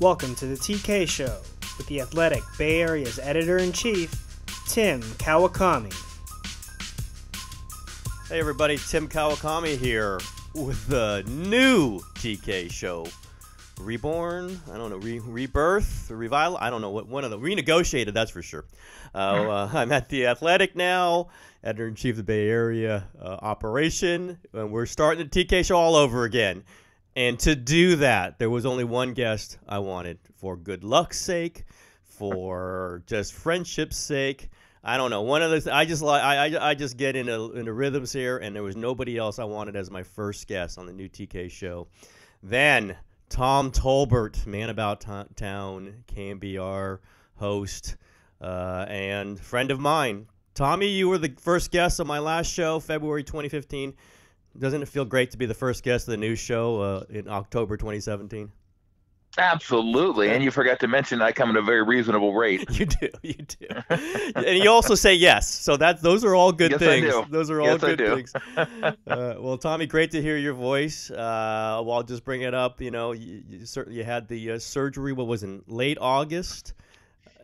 Welcome to the TK Show with the Athletic Bay Area's editor in chief, Tim Kawakami. Hey everybody, Tim Kawakami here with the new TK Show. Reborn, I don't know, re- rebirth, revival, I don't know what one of the renegotiated, that's for sure. Uh, uh, I'm at the Athletic now, editor in chief of the Bay Area uh, operation, and we're starting the TK Show all over again. And to do that, there was only one guest I wanted for good luck's sake, for just friendship's sake. I don't know. One of the I just like I, I just get into into rhythms here, and there was nobody else I wanted as my first guest on the new TK show. Then Tom Tolbert, man about T- town, KNBR host, uh, and friend of mine. Tommy, you were the first guest on my last show, February 2015. Doesn't it feel great to be the first guest of the news show uh, in October 2017? Absolutely, and you forgot to mention I come at a very reasonable rate. You do, you do, and you also say yes. So that those are all good yes, things. I do. Those are all yes, good things. Uh, well, Tommy, great to hear your voice. Uh, well, I'll just bring it up. You know, you, you certainly had the uh, surgery. What was in late August?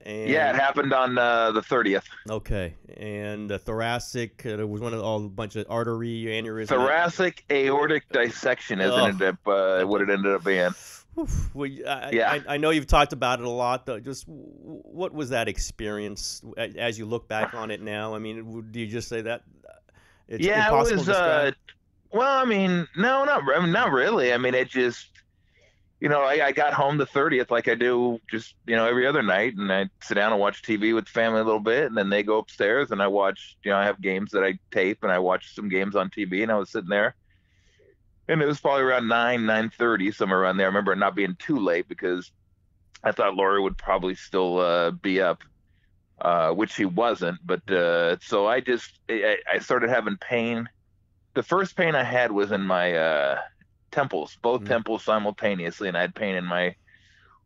And, yeah, it happened on uh, the thirtieth. Okay, and the thoracic. Uh, was one of all a bunch of artery aneurysm. Thoracic aortic dissection is Oh. up uh, what it ended up being. Well, I, Yeah. I, I know you've talked about it a lot, though. Just what was that experience as you look back on it now? I mean, do you just say that uh, it's yeah, it was. Uh, well, I mean, no, not I mean, not really. I mean, it just, you know, I, I got home the thirtieth like I do just you know every other night, and I sit down and watch TV with the family a little bit, and then they go upstairs, and I watch. You know, I have games that I tape, and I watch some games on TV, and I was sitting there. And it was probably around nine, nine thirty, somewhere around there. I remember it not being too late because I thought Lori would probably still uh, be up, uh, which she wasn't. But uh, so I just I, I started having pain. The first pain I had was in my uh, temples, both Mm. temples simultaneously, and I had pain in my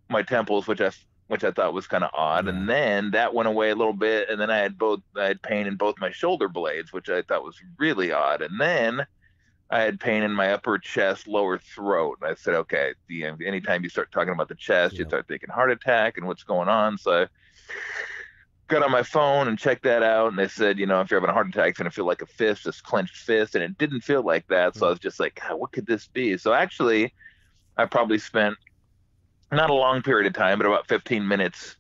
my temples, which I which I thought was kind of odd. And then that went away a little bit, and then I had both I had pain in both my shoulder blades, which I thought was really odd. And then I had pain in my upper chest, lower throat. And I said, okay, the, anytime you start talking about the chest, you start thinking heart attack and what's going on. So I got on my phone and checked that out. And they said, you know, if you're having a heart attack, it's to feel like a fist, this clenched fist. And it didn't feel like that. So I was just like, God, what could this be? So actually, I probably spent not a long period of time, but about 15 minutes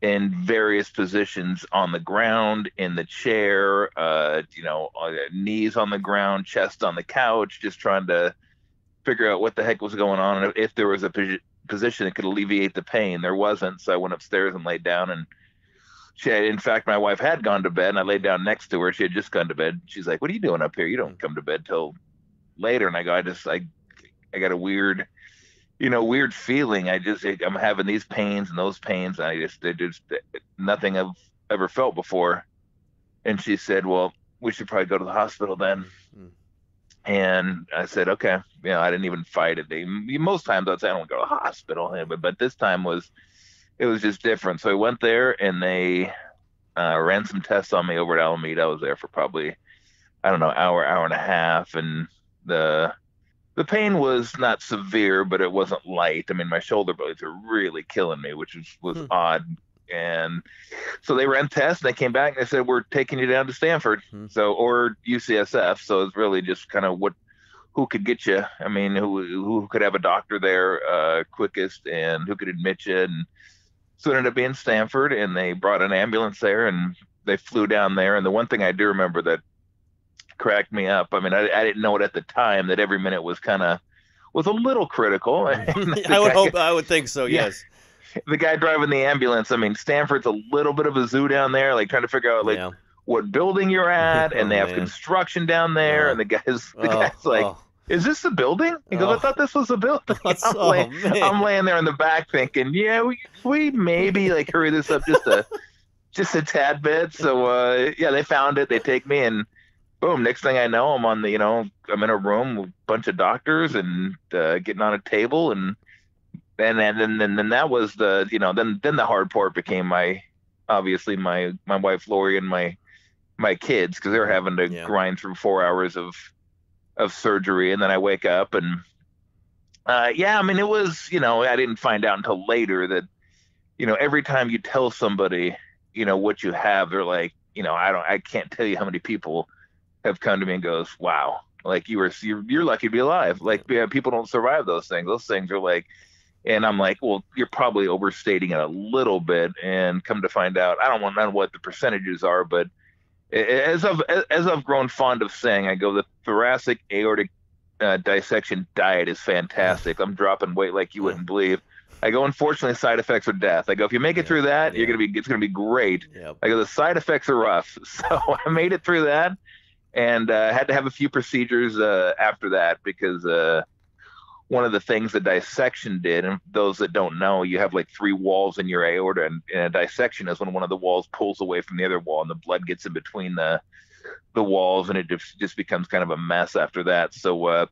in various positions on the ground, in the chair, uh, you know, uh, knees on the ground, chest on the couch, just trying to figure out what the heck was going on and if there was a position that could alleviate the pain. There wasn't, so I went upstairs and laid down and she had, in fact, my wife had gone to bed and I laid down next to her. She had just gone to bed. She's like, "What are you doing up here? You don't come to bed till later." And I go, "I just, I, I got a weird, you know, weird feeling. I just, I'm having these pains and those pains. And I just, they just nothing I've ever felt before." And she said, "Well, we should probably go to the hospital then." Mm. And I said, "Okay." You know, I didn't even fight it. They, most times I'd say I don't go to the hospital, but but this time was, it was just different. So I went there and they uh, ran some tests on me over at Alameda. I was there for probably, I don't know, hour, hour and a half, and the the pain was not severe, but it wasn't light. I mean, my shoulder blades were really killing me, which was was Hmm. odd. And so they ran tests, and they came back and they said, "We're taking you down to Stanford, Hmm. so or UCSF." So it's really just kind of what who could get you. I mean, who who could have a doctor there uh, quickest, and who could admit you. And so it ended up being Stanford, and they brought an ambulance there, and they flew down there. And the one thing I do remember that cracked me up. I mean, I, I didn't know it at the time that every minute was kind of was a little critical. I would hope. I would think so. Yeah. Yes. the guy driving the ambulance. I mean, Stanford's a little bit of a zoo down there, like trying to figure out like yeah. what building you're at, and they Oh, have man. construction down there, and the guys the Oh, guy's like, oh. "Is this the building?" He goes, Oh. "I thought this was the building." I'm, oh, laying. I'm laying there in the back thinking, "Yeah, we, we maybe like hurry this up just a just a tad bit." So uh, yeah, they found it. They take me and. Boom! Next thing I know, I'm on the, you know, I'm in a room with a bunch of doctors and uh, getting on a table, and and and then then then that was the, you know, then then the hard part became my, obviously my my wife Lori and my my kids because they're having to Yeah. grind through four hours of of surgery, and then I wake up and Uh, yeah, I mean, it was, you know, I didn't find out until later that, you know, every time you tell somebody, you know, what you have, they're like, you know, I don't, I can't tell you how many people have come to me and goes, wow, like you were, you're, you're lucky to be alive. Like yeah, people don't survive those things. Those things are like, and I'm like, well, you're probably overstating it a little bit. And come to find out, I don't want to know what the percentages are, but as I've as I've grown fond of saying, I go the thoracic aortic uh, dissection diet is fantastic. I'm dropping weight like you wouldn't believe. I go, unfortunately, side effects are death. I go, if you make it through that, yeah. you're gonna be, it's gonna be great. Yep. I go, the side effects are rough. So I made it through that, and uh, had to have a few procedures uh, after that because uh, one of the things the dissection did, and those that don't know, you have like three walls in your aorta, and, and a dissection is when one of the walls pulls away from the other wall, and the blood gets in between the the walls, and it just, just becomes kind of a mess after that. So, uh,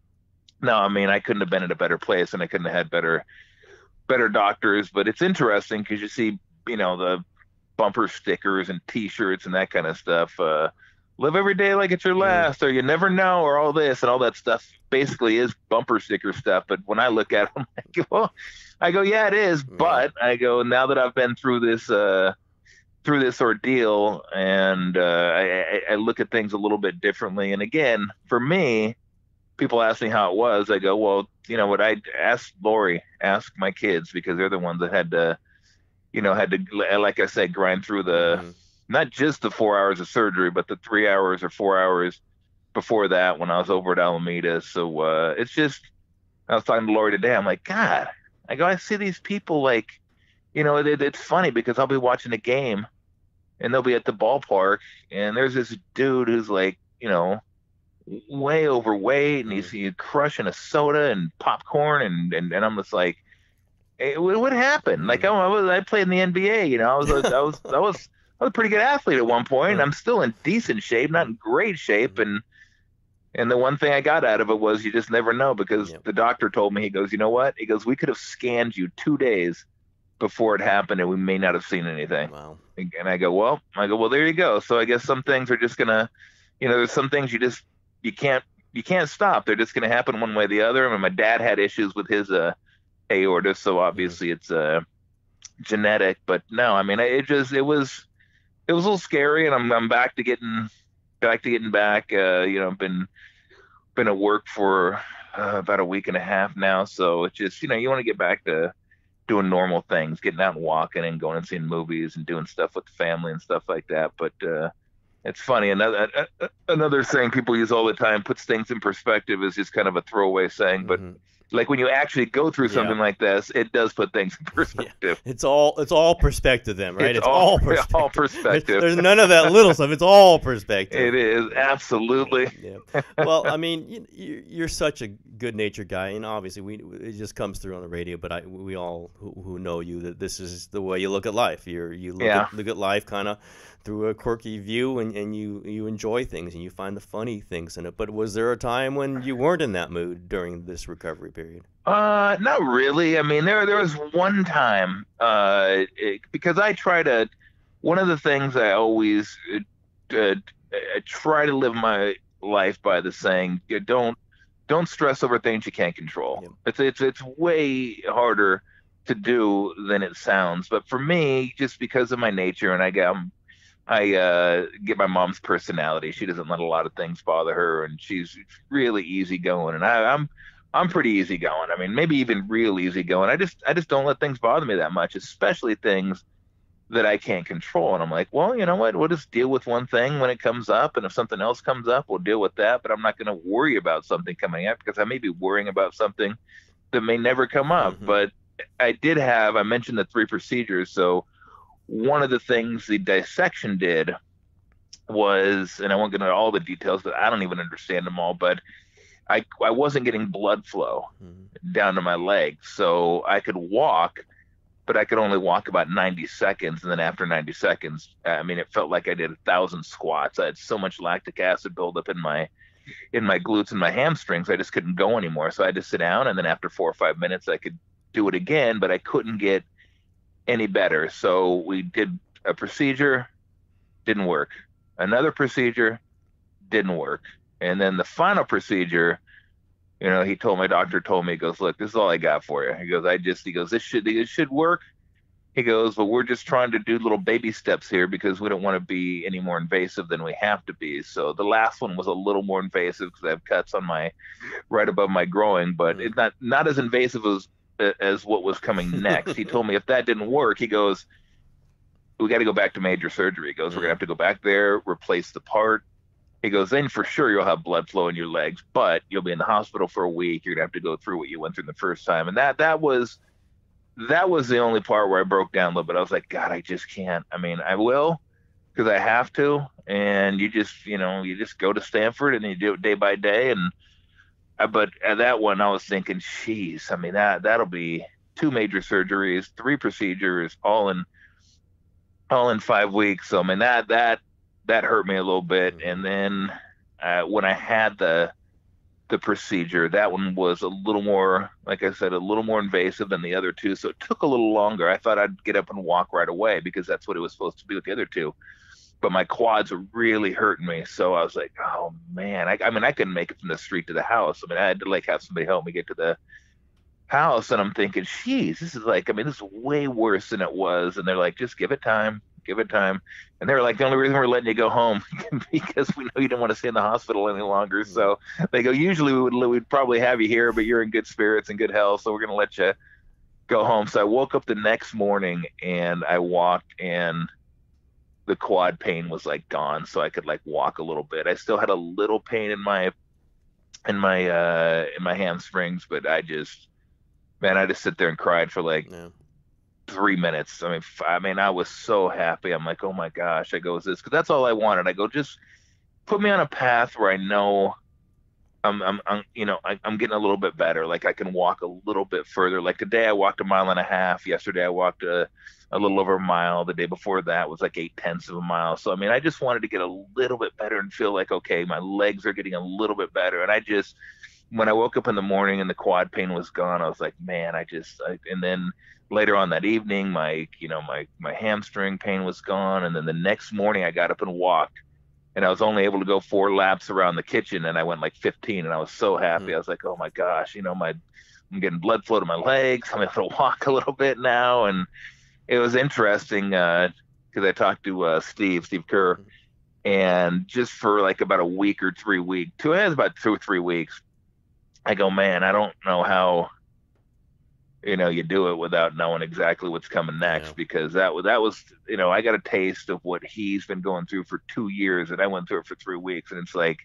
no, I mean, I couldn't have been in a better place, and I couldn't have had better better doctors. But it's interesting because you see, you know, the bumper stickers and T-shirts and that kind of stuff. Uh, live every day like it's your last, or you never know, or all this and all that stuff. Basically, is bumper sticker stuff. But when I look at them, I go, well, I go, yeah, it is. But I go, now that I've been through this, uh, through this ordeal, and uh, I, I look at things a little bit differently. And again, for me, people ask me how it was. I go, well, you know what? I ask Lori, ask my kids because they're the ones that had to, you know, had to, like I said, grind through the. Mm-hmm not just the four hours of surgery, but the three hours or four hours before that when I was over at Alameda. So uh, it's just, I was talking to Lori today. I'm like, God, I go, I see these people like, you know, it, it's funny because I'll be watching a game and they'll be at the ballpark and there's this dude who's like, you know, way overweight and he's, mm. he's crushing a soda and popcorn and, and, and I'm just like, hey, what, happened? Like mm. I, I was, I played in the NBA, you know, I was, I was, I was, I was a pretty good athlete at one point. I'm still in decent shape, not in great shape, mm-hmm. and and the one thing I got out of it was you just never know because yep. the doctor told me he goes, you know what? He goes, we could have scanned you two days before it happened, and we may not have seen anything. Wow. And I go, well, I go, well, there you go. So I guess some things are just gonna, you know, there's some things you just you can't you can't stop. They're just gonna happen one way or the other. I mean, my dad had issues with his uh, aorta, so obviously mm-hmm. it's uh, genetic. But no, I mean, it just it was it was a little scary, and I'm I'm back to getting back to getting back. Uh, you know, I've been been at work for uh, about a week and a half now, so it's just you know you want to get back to doing normal things, getting out and walking and going and seeing movies and doing stuff with the family and stuff like that. But uh, it's funny another another saying people use all the time puts things in perspective is just kind of a throwaway saying, but mm-hmm like when you actually go through something yeah. like this, it does put things in perspective. Yeah. It's all it's all perspective then, right? It's, it's all, all, perspective. all perspective. There's none of that little stuff. It's all perspective. It is absolutely. Yeah. Well, I mean, you, you're such a good-natured guy, and obviously, we it just comes through on the radio. But I, we all who, who know you that this is the way you look at life. You're you look, at, look at life kind of through a quirky view and, and you, you enjoy things and you find the funny things in it. But was there a time when you weren't in that mood during this recovery period? Uh, not really. I mean, there there was one time uh, it, because I try to. One of the things I always uh, uh I try to live my life by the saying, don't don't stress over things you can't control. Yep. It's it's it's way harder to do than it sounds. But for me, just because of my nature, and I get I'm I uh, get my mom's personality. She doesn't let a lot of things bother her, and she's really easygoing. And I, I'm I'm pretty easygoing. I mean, maybe even real easygoing. I just I just don't let things bother me that much, especially things that I can't control. And I'm like, well, you know what? We'll just deal with one thing when it comes up, and if something else comes up, we'll deal with that. But I'm not going to worry about something coming up because I may be worrying about something that may never come up. Mm-hmm. But I did have I mentioned the three procedures, so one of the things the dissection did was, and I won't get into all the details, but I don't even understand them all, but I, I wasn't getting blood flow mm-hmm. down to my legs. So I could walk, but I could only walk about 90 seconds. And then after 90 seconds, I mean, it felt like I did a thousand squats. I had so much lactic acid buildup in my, in my glutes and my hamstrings. I just couldn't go anymore. So I had to sit down. And then after four or five minutes, I could do it again, but I couldn't get any better. So we did a procedure, didn't work. Another procedure, didn't work. And then the final procedure, you know, he told my doctor told me, he goes, look, this is all I got for you. He goes, I just, he goes, this should, this should work. He goes, but we're just trying to do little baby steps here because we don't want to be any more invasive than we have to be. So the last one was a little more invasive because I have cuts on my right above my groin, but Mm. it's not not as invasive as as what was coming next. he told me if that didn't work, he goes, we got to go back to major surgery. He goes, we're gonna have to go back there, replace the part. He goes, then for sure you'll have blood flow in your legs, but you'll be in the hospital for a week. You're gonna have to go through what you went through the first time, and that that was that was the only part where I broke down a little bit. I was like, God, I just can't. I mean, I will because I have to, and you just you know you just go to Stanford and you do it day by day, and Uh, but at that one I was thinking, jeez, I mean that that'll be two major surgeries, three procedures, all in all in five weeks. So I mean that that that hurt me a little bit. Mm-hmm. And then uh, when I had the the procedure, that one was a little more, like I said, a little more invasive than the other two. So it took a little longer. I thought I'd get up and walk right away because that's what it was supposed to be with the other two. But my quads were really hurting me. So I was like, oh man, I, I mean, I couldn't make it from the street to the house. I mean, I had to like have somebody help me get to the house. And I'm thinking, geez, this is like, I mean, this is way worse than it was. And they're like, just give it time, give it time. And they were like, the only reason we're letting you go home because we know you don't want to stay in the hospital any longer. So they go, usually we would we'd probably have you here, but you're in good spirits and good health, so we're gonna let you go home. So I woke up the next morning and I walked and the quad pain was like gone, so I could like walk a little bit. I still had a little pain in my in my uh in my hamstrings, but I just man, I just sit there and cried for like Yeah. three minutes. I mean, f- I mean, I was so happy. I'm like, oh my gosh. I go, is this? Because that's all I wanted. I go, just put me on a path where I know I'm, I'm, I'm you know, I, I'm getting a little bit better. Like I can walk a little bit further. Like today, I walked a mile and a half. Yesterday, I walked a, a little over a mile. The day before that was like eight tenths of a mile. So I mean, I just wanted to get a little bit better and feel like, okay, my legs are getting a little bit better. And I just, when I woke up in the morning and the quad pain was gone, I was like, man, I just, I, and then later on that evening, my, you know, my, my hamstring pain was gone. And then the next morning I got up and walked and I was only able to go four laps around the kitchen and I went like 15 and I was so happy. Mhm. I was like, oh my gosh, you know, my, I'm getting blood flow to my legs. I'm able to walk a little bit now. And it was interesting, uh, cause I talked to, uh, Steve, Steve Kerr, and just for like about a week or three weeks, two, it was about two or three weeks, I go, man, I don't know how, you know, you do it without knowing exactly what's coming next Yeah. because that was that was, you know, I got a taste of what he's been going through for two years, and I went through it for three weeks, and it's like,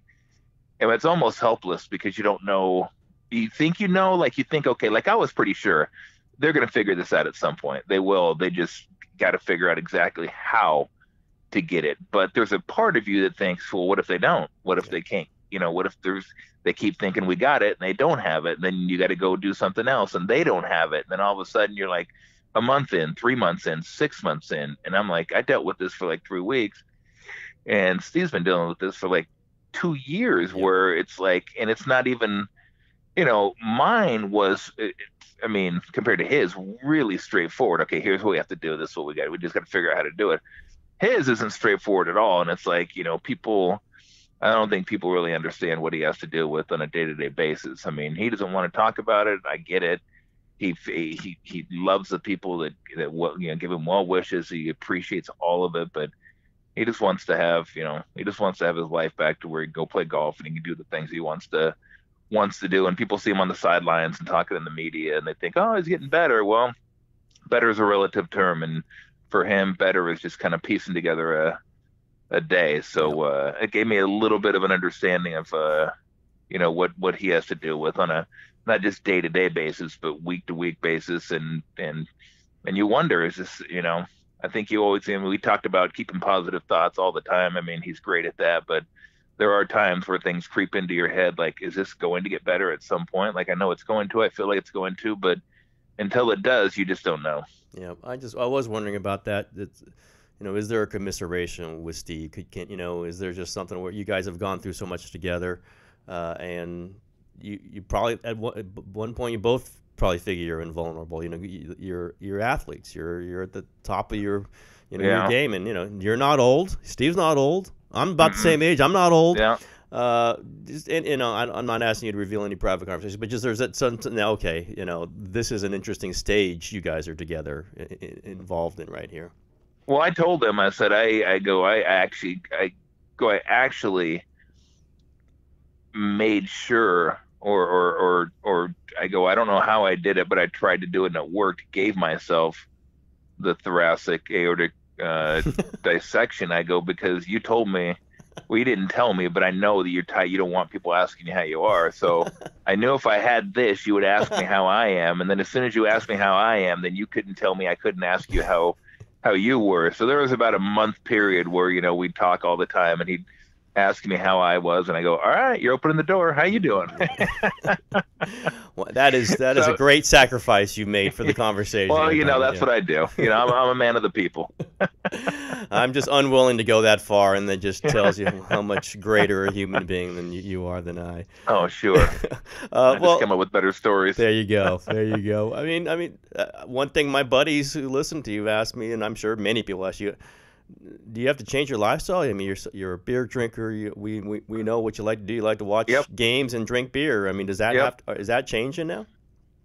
and it's almost helpless because you don't know. You think you know, like you think, okay, like I was pretty sure they're gonna figure this out at some point. They will. They just got to figure out exactly how to get it. But there's a part of you that thinks, well, what if they don't? What if Yeah. they can't? You know, what if there's they keep thinking we got it and they don't have it, and then you got to go do something else and they don't have it, and then all of a sudden you're like a month in, three months in, six months in, and I'm like, I dealt with this for like three weeks, and Steve's been dealing with this for like two years, Yeah. where it's like, and it's not even, you know, mine was. Uh, I mean, compared to his, really straightforward. Okay, here's what we have to do. This is what we got. We just got to figure out how to do it. His isn't straightforward at all, and it's like you know, people. I don't think people really understand what he has to deal with on a day-to-day basis. I mean, he doesn't want to talk about it. I get it. He he he loves the people that that you know give him well wishes. He appreciates all of it, but he just wants to have you know he just wants to have his life back to where he can go play golf and he can do the things he wants to wants to do. And people see him on the sidelines and talking in the media, and they think, oh, he's getting better. Well, better is a relative term, and for him, better is just kind of piecing together a a day. So uh, it gave me a little bit of an understanding of uh, you know what what he has to deal with on a not just day to day basis, but week to week basis, and and and you wonder is this you know I think you always I mean, we talked about keeping positive thoughts all the time. I mean he's great at that, but there are times where things creep into your head like is this going to get better at some point? Like I know it's going to, I feel like it's going to, but until it does, you just don't know. Yeah, I just I was wondering about that. It's, you know, is there a commiseration with Steve? Could, can, you know, is there just something where you guys have gone through so much together, uh, and you you probably at one, at one point you both probably figure you're invulnerable. You know, you, you're you're athletes. You're you're at the top of your you know Yeah. your game, and you know you're not old. Steve's not old. I'm about the same age. I'm not old. Yeah. Uh, just, and, you know, I, am not asking you to reveal any private conversations, but just there's that something. Now, okay, you know, this is an interesting stage you guys are together in, involved in right here. Well, I told them. I said, I, I go, I actually, I go, I actually made sure, or, or, or, or, I go, I don't know how I did it, but I tried to do it and it worked. Gave myself the thoracic aortic uh, dissection. I go because you told me well, you didn't tell me, but I know that you're tight. You don't want people asking you how you are. So I knew if I had this, you would ask me how I am. And then as soon as you asked me how I am, then you couldn't tell me I couldn't ask you how how you were. So there was about a month period where you know we'd talk all the time, and he'd asking me how I was, and I go, "All right, you're opening the door. How you doing?" well, that is that so, is a great sacrifice you made for the conversation. Well, you know, that's yeah. what I do. You know, I'm, I'm a man of the people. I'm just unwilling to go that far, and that just tells you how much greater a human being than you, you are than I. Oh, sure. uh, well, come up with better stories. There you go. There you go. I mean, I mean, uh, one thing my buddies who listen to you ask me, and I'm sure many people ask you do you have to change your lifestyle? I mean, you're you're a beer drinker. You, we, we we know what you like to do. You like to watch yep. games and drink beer. I mean, does that yep. have to, uh, is that changing now?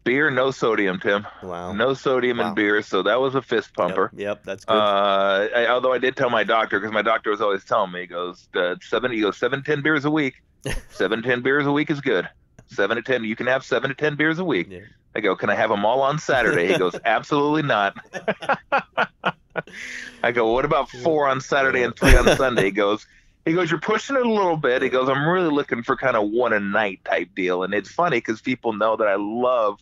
Beer, no sodium, Tim. Wow. No sodium wow. in beer, so that was a fist pumper. Yep, yep that's good. Uh, I, although I did tell my doctor because my doctor was always telling me, he goes uh, seven, he goes seven ten beers a week. seven ten beers a week is good. Seven to ten, you can have seven to ten beers a week. Yeah. I go, can I have them all on Saturday? He goes, absolutely not. I go, what about four on Saturday and three on Sunday? He goes, he goes, you're pushing it a little bit. He goes, I'm really looking for kind of one a night type deal. And it's funny because people know that I love,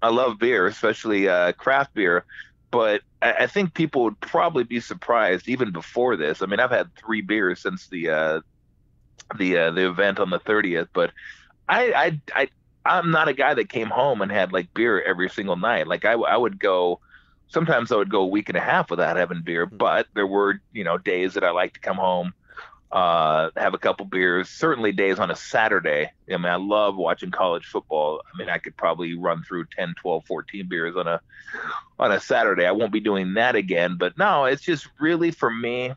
I love beer, especially uh, craft beer. But I, I, think people would probably be surprised even before this. I mean, I've had three beers since the uh, the uh, the event on the 30th, but I, I I I'm not a guy that came home and had like beer every single night. Like I I would go sometimes I would go a week and a half without having beer, hmm. but there were, you know, days that I like to come home, uh, have a couple beers, certainly days on a Saturday. I mean, I love watching college football. I mean, I could probably run through 10, 12, 14 beers on a, on a Saturday. I won't be doing that again, but no, it's just really for me,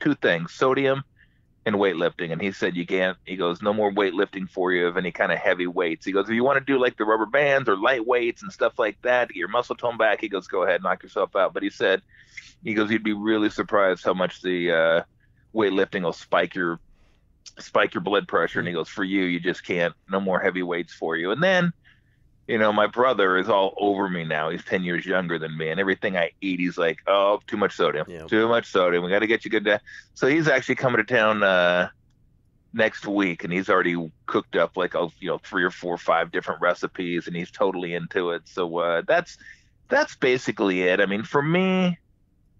two things, sodium in weightlifting. And he said, you can't, he goes, no more weightlifting for you of any kind of heavy weights. He goes, if you want to do like the rubber bands or light weights and stuff like that to get your muscle tone back, he goes, go ahead, knock yourself out. But he said, he goes, you'd be really surprised how much the uh, weightlifting will spike your, spike your blood pressure. And he goes, for you, you just can't, no more heavy weights for you. And then, you know, my brother is all over me now. He's 10 years younger than me. And everything I eat, he's like, oh, too much sodium. Yeah. Too much sodium. We got to get you good. To-. So he's actually coming to town uh, next week. And he's already cooked up like, a, you know, three or four or five different recipes. And he's totally into it. So uh, that's that's basically it. I mean, for me,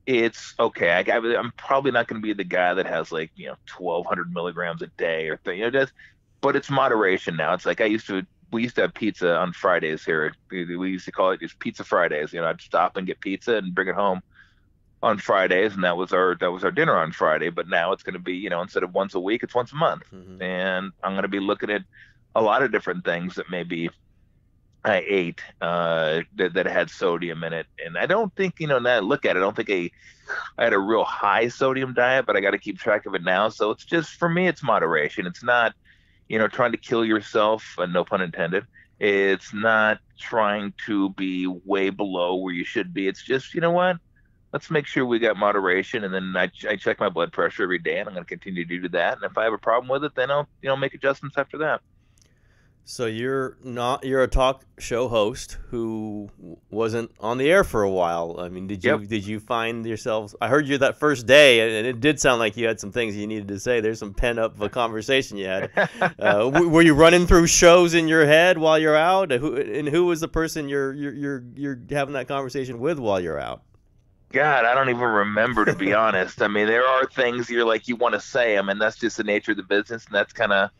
it's okay. I, am probably not going to be the guy that has like, you know, 1,200 milligrams a day or thing. You know, just, but it's moderation now. It's like I used to we used to have pizza on Fridays here. We, used to call it just Pizza Fridays. You know, I'd stop and get pizza and bring it home on Fridays, and that was our that was our dinner on Friday. But now it's going to be, you know, instead of once a week, it's once a month, mm-hmm. and I'm going to be looking at a lot of different things that maybe I ate uh, that, that had sodium in it. And I don't think, you know, now I look at it, I don't think I, I had a real high sodium diet, but I got to keep track of it now. So it's just for me, it's moderation. It's not you know, trying to kill yourself, uh, no pun intended. It's not trying to be way below where you should be. It's just, you know what? Let's make sure we got moderation, and then I, I check my blood pressure every day, and I'm going to continue to do that. And if I have a problem with it, then I'll, you know, make adjustments after that. So you're not you're a talk show host who wasn't on the air for a while. I mean, did you yep. did you find yourselves? I heard you that first day, and it did sound like you had some things you needed to say. There's some pent up a conversation you had. uh, were you running through shows in your head while you're out? Who, and who was the person you're you're you're you're having that conversation with while you're out? God, I don't even remember to be honest. I mean, there are things you're like you want to say them, and that's just the nature of the business, and that's kind of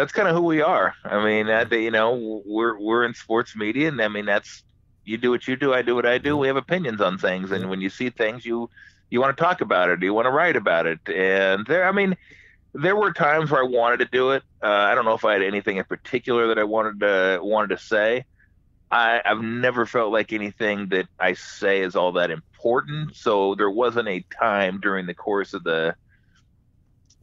that's kind of who we are. I mean, that, you know, we're we're in sports media, and I mean that's you do what you do, I do what I do. We have opinions on things, and when you see things, you you want to talk about it, you want to write about it, and there, I mean, there were times where I wanted to do it. Uh, I don't know if I had anything in particular that I wanted to wanted to say. I, I've never felt like anything that I say is all that important. So there wasn't a time during the course of the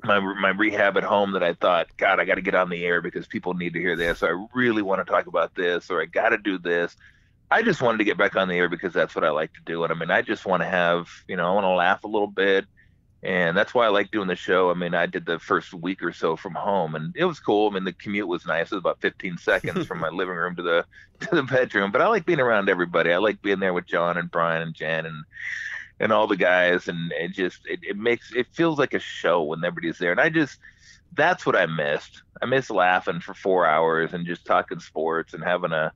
my my rehab at home that I thought, God, I got to get on the air because people need to hear this. Or I really want to talk about this, or I got to do this. I just wanted to get back on the air because that's what I like to do. And I mean, I just want to have, you know, I want to laugh a little bit. And that's why I like doing the show. I mean, I did the first week or so from home and it was cool. I mean, the commute was nice. It was about 15 seconds from my living room to the, to the bedroom, but I like being around everybody. I like being there with John and Brian and Jen and, and all the guys. And it just, it, it makes, it feels like a show when everybody's there. And I just, that's what I missed. I miss laughing for four hours and just talking sports and having a,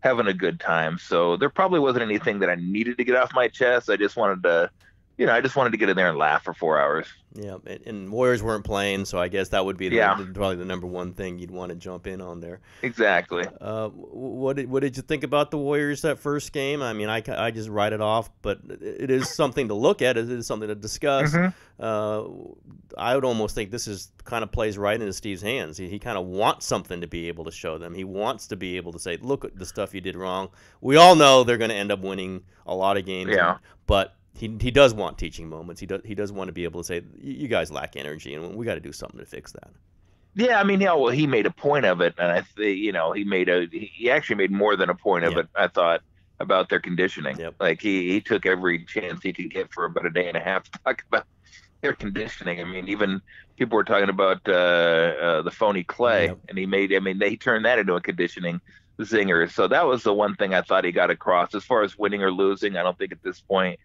having a good time. So there probably wasn't anything that I needed to get off my chest. I just wanted to, you know, I just wanted to get in there and laugh for four hours. Yeah, and, and Warriors weren't playing, so I guess that would be the, Yeah. the- probably the number one thing you'd want to jump in on there. Exactly. Uh, what did, what did you think about the Warriors that first game? I mean, I, I just write it off, but it is something to look at. It is something to discuss. Mhm. Uh, I would almost think this is kind of plays right into Steve's hands. He, he kind of wants something to be able to show them. He wants to be able to say, "Look at the stuff you did wrong." We all know they're going to end up winning a lot of games. Yeah. but he, he does want teaching moments. He does he does want to be able to say, "You guys lack energy, and we got to do something to fix that." Yeah, I mean, yeah, well, he made a point of it, and I think you know he made a he he actually made more than a point of Yeah. it. I thought about their conditioning. Yep. Like he he took every chance he could get for about a day and a half to talk about their conditioning. I mean, even people were talking about uh, uh, the phony Klay, Yep. and he made. I mean, they turned that into a conditioning zinger. So that was the one thing I thought he got across. As far as winning or losing, I don't think at this point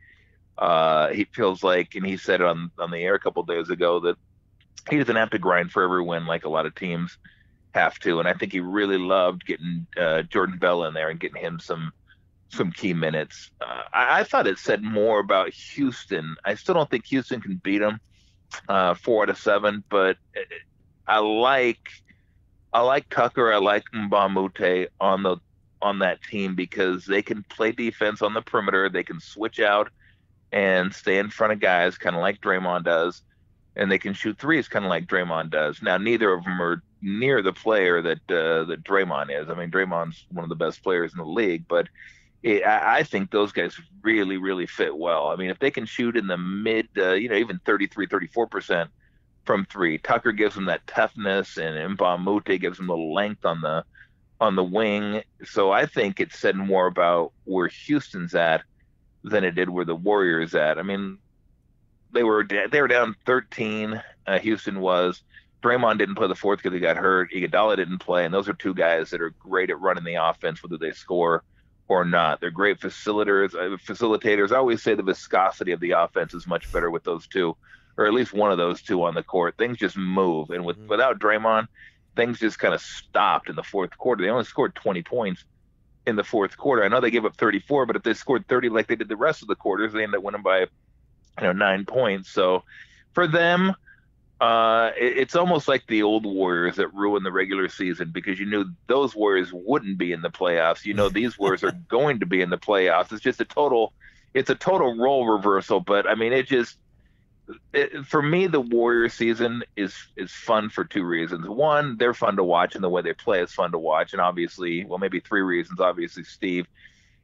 uh, he feels like, and he said on on the air a couple days ago that he doesn't have to grind for every win like a lot of teams have to. And I think he really loved getting uh, Jordan Bell in there and getting him some some key minutes. Uh, I, I thought it said more about Houston. I still don't think Houston can beat them uh, four out of seven, but I like I like Tucker. I like Mbah a Moute on the on that team because they can play defense on the perimeter. They can switch out and stay in front of guys, kind of like Draymond does, and they can shoot threes, kind of like Draymond does. Now, neither of them are near the player that uh, that Draymond is. I mean, Draymond's one of the best players in the league, but it, I, I think those guys really, really fit well. I mean, if they can shoot in the mid, uh, you know, even 33, 34 percent from three, Tucker gives them that toughness, and Mbah a Moute gives them the length on the on the wing. So I think it said more about where Houston's at than it did where the Warriors at. I mean, they were they were down 13. Uh, Houston was. Draymond didn't play the fourth because he got hurt. Iguodala didn't play, and those are two guys that are great at running the offense, whether they score or not. They're great facilitators. Uh, facilitators. I always say the viscosity of the offense is much better with those two, or at least one of those two on the court. Things just move, and with Mhm. without Draymond, things just kind of stopped in the fourth quarter. They only scored 20 points in the fourth quarter. I know they gave up 34, but if they scored 30 like they did the rest of the quarters, they end up winning by, you know, nine points. So for them, uh, it, it's almost like the old Warriors that ruined the regular season because you knew those Warriors wouldn't be in the playoffs. You know these Warriors are going to be in the playoffs. It's just a total, it's a total role reversal. But I mean, it just it, for me, the Warrior season is is fun for two reasons. One, they're fun to watch, and the way they play is fun to watch. And obviously, well, maybe three reasons. Obviously, Steve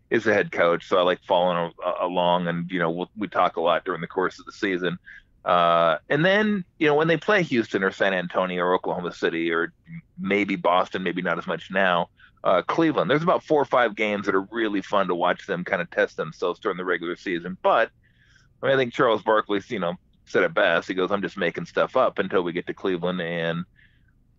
is the head coach, so I like following a, along. And you know, we'll, we talk a lot during the course of the season. Uh, and then you know when they play Houston or San Antonio or Oklahoma City or maybe Boston, maybe not as much now. Uh, Cleveland. There's about four or five games that are really fun to watch them kind of test themselves during the regular season. But I, mean, I think Charles Barkley, you know, said it best. He goes, "I'm just making stuff up until we get to Cleveland and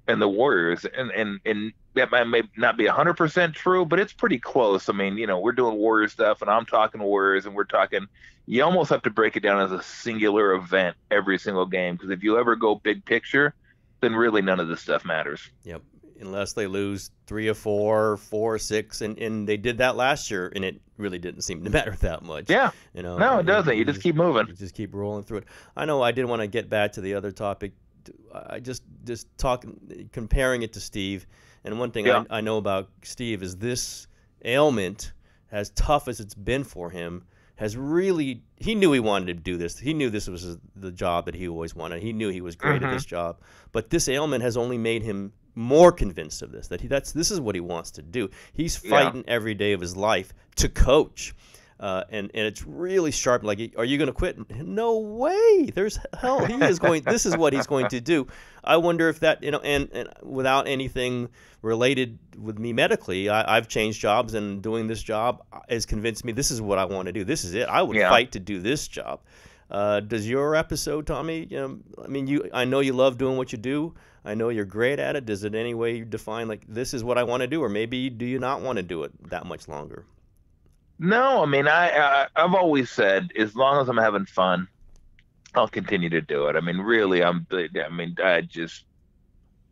and the Warriors." And and and that may not be 100% true, but it's pretty close. I mean, you know, we're doing Warrior stuff, and I'm talking Warriors, and we're talking. You almost have to break it down as a singular event every single game because if you ever go big picture, then really none of this stuff matters. Yep. Unless they lose three or four, four or six, and, and they did that last year, and it really didn't seem to matter that much. Yeah. You know. No, it doesn't. You just keep moving. You just keep rolling through it. I know. I did want to get back to the other topic. I just just talking, comparing it to Steve, and one thing Yeah. I, I know about Steve is this ailment, as tough as it's been for him, has really. He knew he wanted to do this. He knew this was the job that he always wanted. He knew he was great at Mhm. this job, but this ailment has only made him more convinced of this. That he that's this is what he wants to do. He's Yeah. fighting every day of his life to coach. Uh, and and it's really sharp. Like, are you going to quit? No way. There's hell. He is going. this is what he's going to do. I wonder if that you know, and, and without anything related with me medically, I, have changed jobs, and doing this job has convinced me this is what I want to do. This is it. I would yeah. fight to do this job. Uh, does your episode, Tommy? You know, I mean, you. I know you love doing what you do. I know you're great at it. Does it any way define like this is what I want to do, or maybe do you not want to do it that much longer? No, I mean, I, I I've always said as long as I'm having fun, I'll continue to do it. I mean, really, I'm. I mean, I just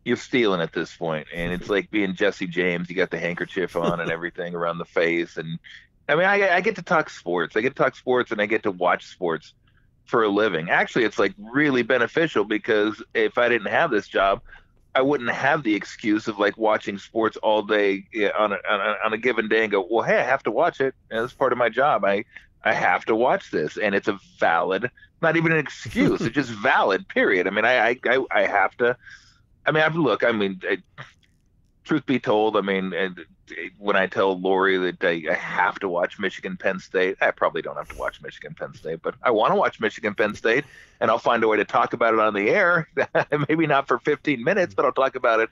you're stealing at this point, and it's like being Jesse James. You got the handkerchief on and everything around the face, and I mean, I, I get to talk sports. I get to talk sports, and I get to watch sports for a living. Actually, it's like really beneficial because if I didn't have this job, I wouldn't have the excuse of like watching sports all day on a, on a, on a given day and go, well, hey, I have to watch it. And that's part of my job. I I have to watch this, and it's a valid, not even an excuse. it's just valid. Period. I mean, I I I have to. I mean, I look. I mean, I, truth be told, I mean, when I tell Lori that I, I, have to watch Michigan Penn State, I probably don't have to watch Michigan Penn State, but I want to watch Michigan Penn State, and I'll find a way to talk about it on the air. Maybe not for 15 minutes, but I'll talk about it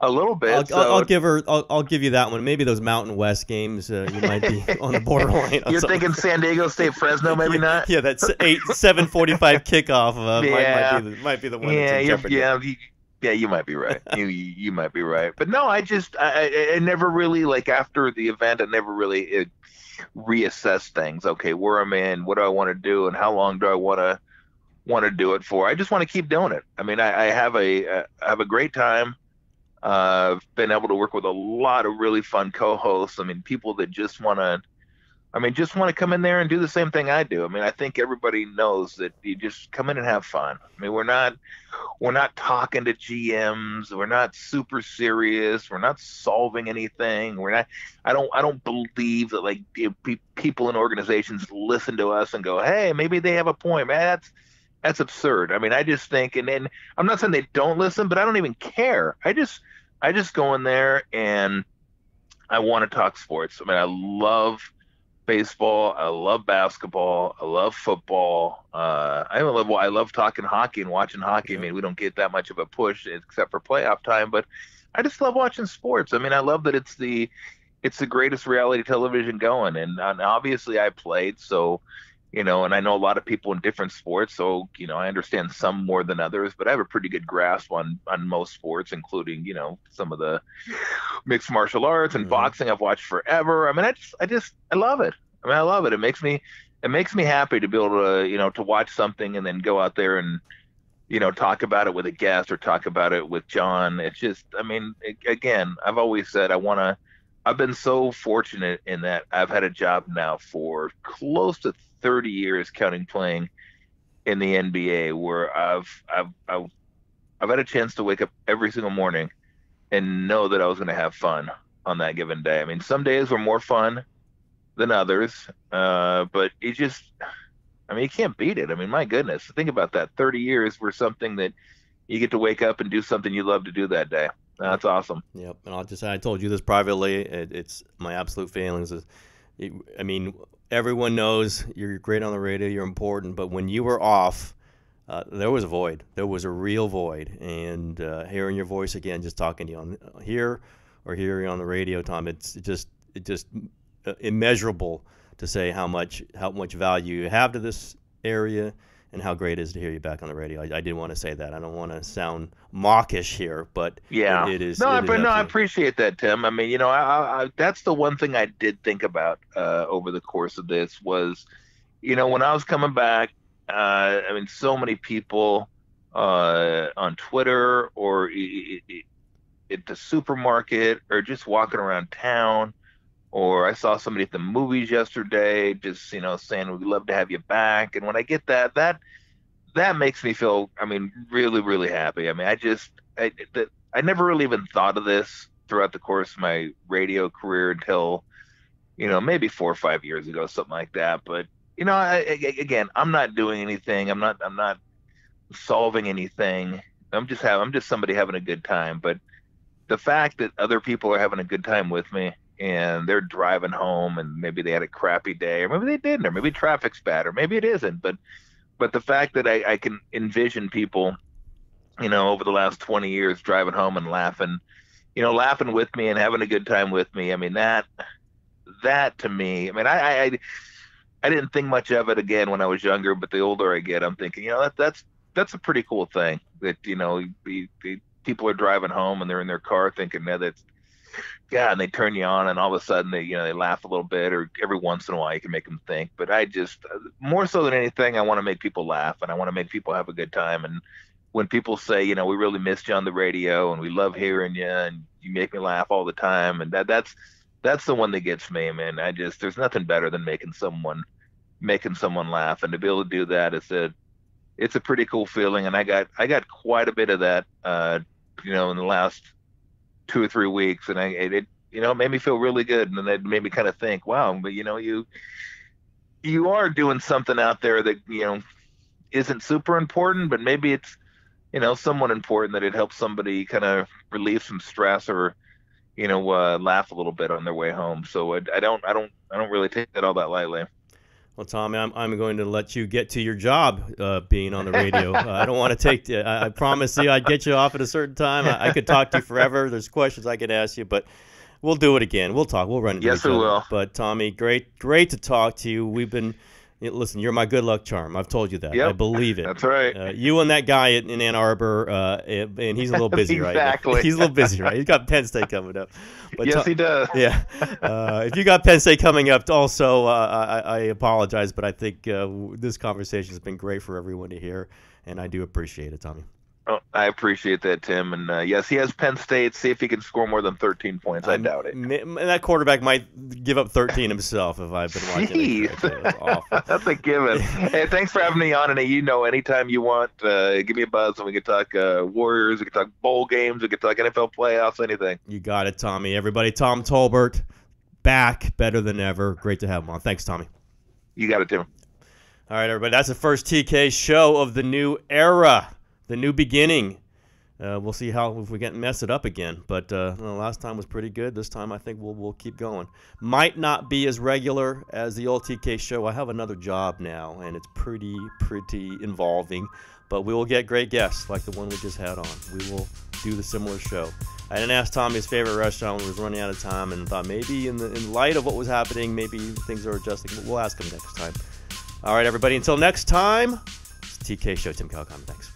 a little bit. I'll, so, I'll, I'll give her. I'll, I'll, give you that one. Maybe those Mountain West games, uh, you might be on the borderline. You're thinking San Diego State, Fresno, maybe not. Yeah, that's eight 7:45 kickoff. Uh, yeah. might, might, be the, might be the one. Yeah, yeah. You, yeah, you might be right. you you might be right. But no, I just I, I never really like after the event. I never really it, reassess things. Okay, where am I in? What do I want to do? And how long do I want to want to do it for? I just want to keep doing it. I mean, I, I have a I have a great time. Uh, I've been able to work with a lot of really fun co-hosts. I mean, people that just want to I mean, just want to come in there and do the same thing I do. I mean, I think everybody knows that you just come in and have fun. I mean, we're not we're not talking to GMs. We're not super serious. We're not solving anything. We're not. I don't. I don't believe that like people in organizations listen to us and go, "Hey, maybe they have a point." Man, that's that's absurd. I mean, I just think, and then I'm not saying they don't listen, but I don't even care. I just I just go in there and I want to talk sports. I mean, I love baseball. I love basketball. I love football. Uh, I love I love talking hockey and watching hockey. I mean, we don't get that much of a push except for playoff time, but I just love watching sports. I mean, I love that it's the it's the greatest reality television going, and, and obviously I played, so you know, and I know a lot of people in different sports, so you know, I understand some more than others, but I have a pretty good grasp on on most sports, including you know some of the mixed martial arts and mm-hmm. boxing I've watched forever. I mean, I just I just I love it. I mean, I love it. It makes me it makes me happy to be able to you know to watch something and then go out there and you know talk about it with a guest or talk about it with John. It's just I mean, it, again, I've always said I want to. I've been so fortunate in that I've had a job now for close to 30 years counting playing in the NBA where I've I've I've, I've had a chance to wake up every single morning and know that I was going to have fun on that given day. I mean, some days were more fun than others, uh, but it just I mean, you can't beat it. I mean, my goodness, think about that. 30 years for something that you get to wake up and do something you love to do that day. That's awesome. Yep. And I'll just I told you this privately. It, it's my absolute feelings. Is, I mean, everyone knows you're great on the radio, you're important, but when you were off, uh, there was a void. There was a real void, and uh, hearing your voice again, just talking to you on here or hearing on the radio, Tom, it's just it just uh, immeasurable to say how much how much value you have to this area and how great it is to hear you back on the radio. I, I did want to say that. I don't want to sound mawkish here, but yeah, it, it is. No, it I, is no, I appreciate that, Tim. I mean, you know, I, I, that's the one thing I did think about uh, over the course of this was, you know, when I was coming back, uh, I mean, so many people uh, on Twitter or at the supermarket or just walking around town or I saw somebody at the movies yesterday, just you know, saying we'd love to have you back. And when I get that, that that makes me feel, I mean, really, really happy. I mean, I just, I, that, I never really even thought of this throughout the course of my radio career until, you know, maybe four or five years ago, something like that. But you know, I, I, again, I'm not doing anything. I'm not, I'm not solving anything. I'm just having, I'm just somebody having a good time. But the fact that other people are having a good time with me and they're driving home and maybe they had a crappy day or maybe they didn't or maybe traffic's bad or maybe it isn't but but the fact that I, I can envision people you know over the last 20 years driving home and laughing you know laughing with me and having a good time with me i mean that that to me i mean i i i didn't think much of it again when i was younger but the older i get i'm thinking you know that that's that's a pretty cool thing that you know people are driving home and they're in their car thinking that that's yeah, and they turn you on, and all of a sudden they, you know, they laugh a little bit, or every once in a while you can make them think. But I just, more so than anything, I want to make people laugh, and I want to make people have a good time. And when people say, you know, we really missed you on the radio, and we love hearing you, and you make me laugh all the time, and that that's that's the one that gets me, man. I just, there's nothing better than making someone making someone laugh, and to be able to do that is a it's a pretty cool feeling, and I got I got quite a bit of that, uh, you know, in the last two or three weeks, and I it, you know made me feel really good, and then it made me kind of think, wow, but you know you you are doing something out there that you know isn't super important, but maybe it's you know somewhat important that it helps somebody kind of relieve some stress or you know uh, laugh a little bit on their way home. So I, I don't I don't I don't really take that all that lightly. Well, Tommy, I'm, I'm going to let you get to your job uh, being on the radio. uh, I don't want to take. I, I promise you, I'd get you off at a certain time. I, I, could talk to you forever. There's questions I could ask you, but we'll do it again. We'll talk. We'll run. Into yes, we will. But Tommy, great, great to talk to you. We've been listen, you're my good luck charm. I've told you that. Yep, I believe it. That's right. Uh, you and that guy in, in Ann Arbor, uh, and he's a little busy exactly. right now. He's a little busy, right? He's got Penn State coming up. But yes, he does. Yeah. Uh, if you got Penn State coming up, also, uh, I, I, apologize, but I think uh, this conversation has been great for everyone to hear, and I do appreciate it, Tommy. Oh, I appreciate that, Tim. And uh, yes, he has Penn State. See if he can score more than 13 points. I doubt it. And that quarterback might give up 13 himself if I've been watching. That's awful. That's a given. hey, thanks for having me on. And you know, anytime you want, uh, give me a buzz and we can talk uh, Warriors. We can talk bowl games. We can talk NFL playoffs. Anything. You got it, Tommy. Everybody, Tom Tolbert, back better than ever. Great to have him on. Thanks, Tommy. You got it, Tim. All right, everybody. That's the first TK show of the new era the new beginning. Uh, we'll see how if we get mess it up again. But uh, well, last time was pretty good. This time I think we'll we'll keep going. Might not be as regular as the old TK show. I have another job now, and it's pretty pretty involving. But we will get great guests like the one we just had on. We will do the similar show. I didn't ask Tommy his favorite restaurant. We was running out of time, and thought maybe in the in light of what was happening, maybe things are adjusting. But we'll ask him next time. All right, everybody. Until next time, it's TK Show. Tim Kawakami. Thanks.